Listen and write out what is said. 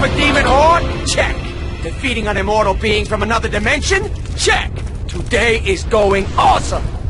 a demon horde? Check. Defeating an immortal being from another dimension? Check. Today is going awesome.